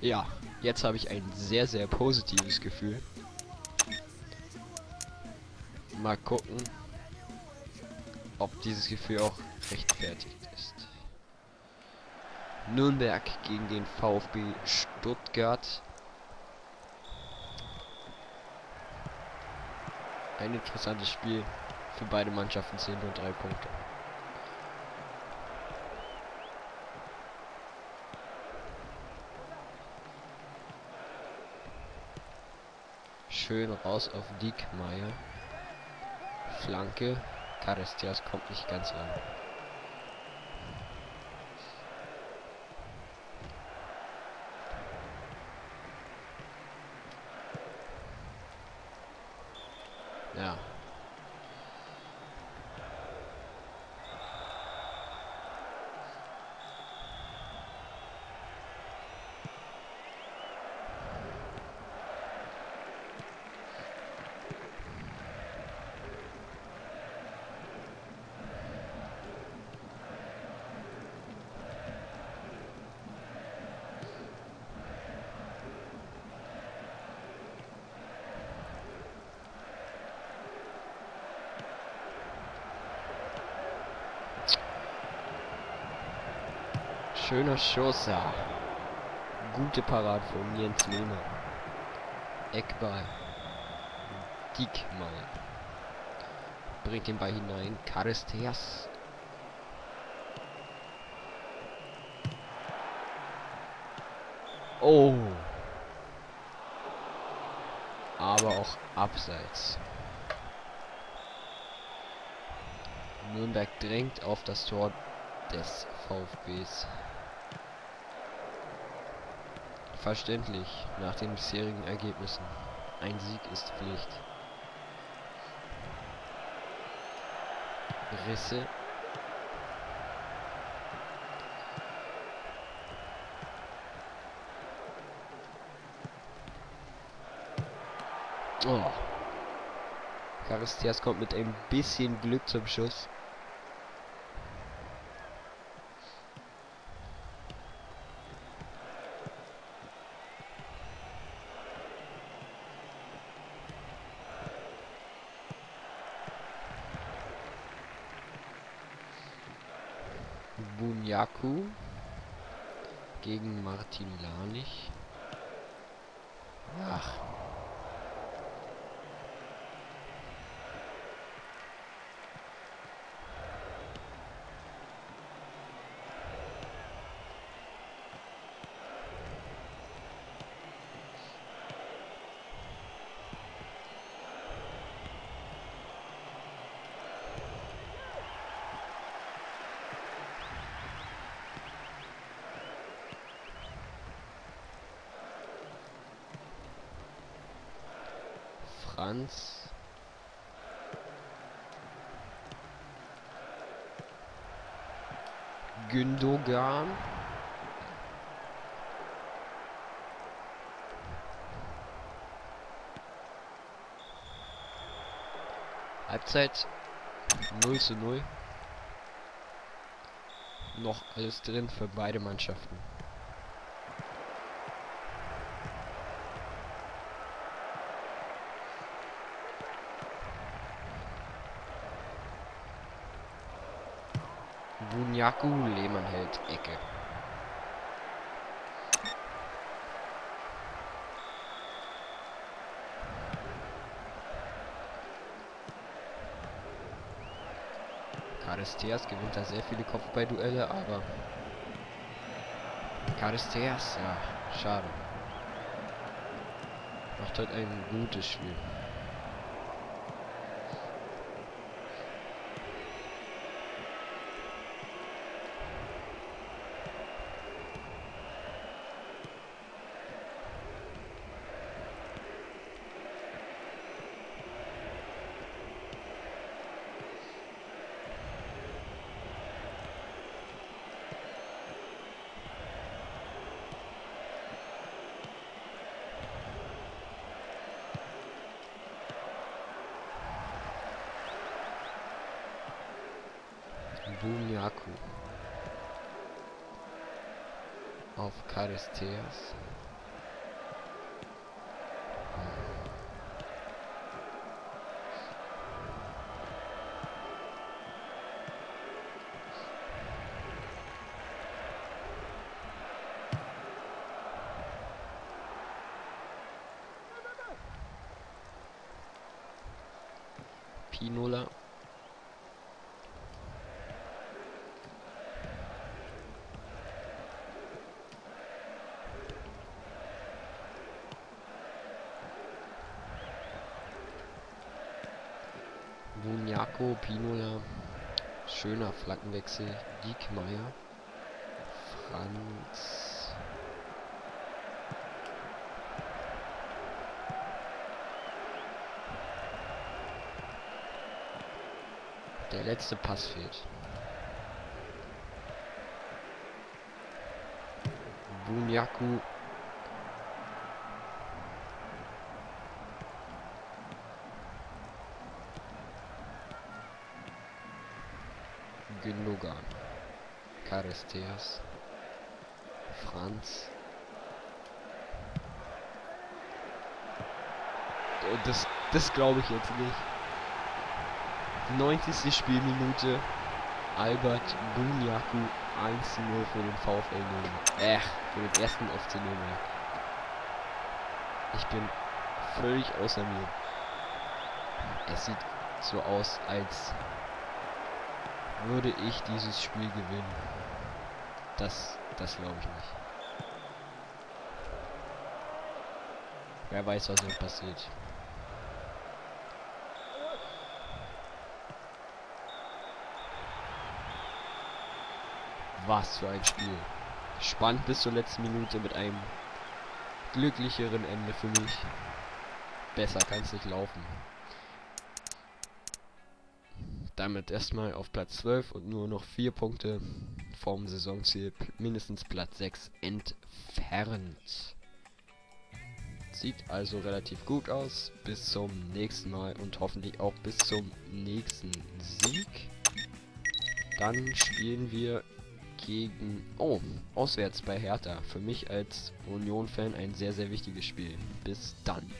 Ja, jetzt habe ich ein sehr, sehr positives Gefühl. Mal gucken, ob dieses Gefühl auch rechtfertigt ist. Nürnberg gegen den VfB Stuttgart. Ein interessantes Spiel. Für beide Mannschaften 10 und 3 Punkte. Schön raus auf Diekmeier. Flanke. Karestias kommt nicht ganz ran. Ja. Schöner Schuss, ja. Gute Parade von Jens Lehmann. Eckball. Diekmal. Bringt den Ball hinein. Karisteas. Oh. Aber auch abseits. Nürnberg drängt auf das Tor des VfBs. Verständlich, nach den bisherigen Ergebnissen. Ein Sieg ist Pflicht. Risse. Oh. Charistias kommt mit ein bisschen Glück zum Schuss. Bunyaku gegen Martin Lanich. Ach. Franz. Gündogan. Halbzeit 0 zu 0. Noch alles drin für beide Mannschaften. Bunyaku, Lehmann hält Ecke. Karisteas gewinnt da sehr viele Kopfballduelle, aber Karisteas, ja, schade. Macht heute ein gutes Spiel. Akku. Auf Karisteas. Pinola. Wunjako, Pinola. Schöner Flaggenwechsel. Diekmeyer. Franz. Der letzte Pass fehlt. Bunyaku. Gündogan. Caresteas. Franz. Äh, Das, das glaube ich jetzt nicht. 90. Spielminute. Albert Bunyaku 1-0 für den VfL Nürnberg. Äh, für den ersten FC Nürnberg. Ich bin völlig außer mir. Es sieht so aus, als würde ich dieses Spiel gewinnen. Das, das glaube ich nicht. Wer weiß, was noch passiert. Was für ein Spiel. Spannend bis zur letzten Minute mit einem glücklicheren Ende für mich. Besser kann es nicht laufen. Damit erstmal auf Platz 12 und nur noch vier Punkte vom Saisonziel, mindestens Platz 6 entfernt. Sieht also relativ gut aus. Bis zum nächsten Mal und hoffentlich auch bis zum nächsten Sieg. Dann spielen wir gegen... Oh, auswärts bei Hertha. Für mich als Union-Fan ein sehr, sehr wichtiges Spiel. Bis dann.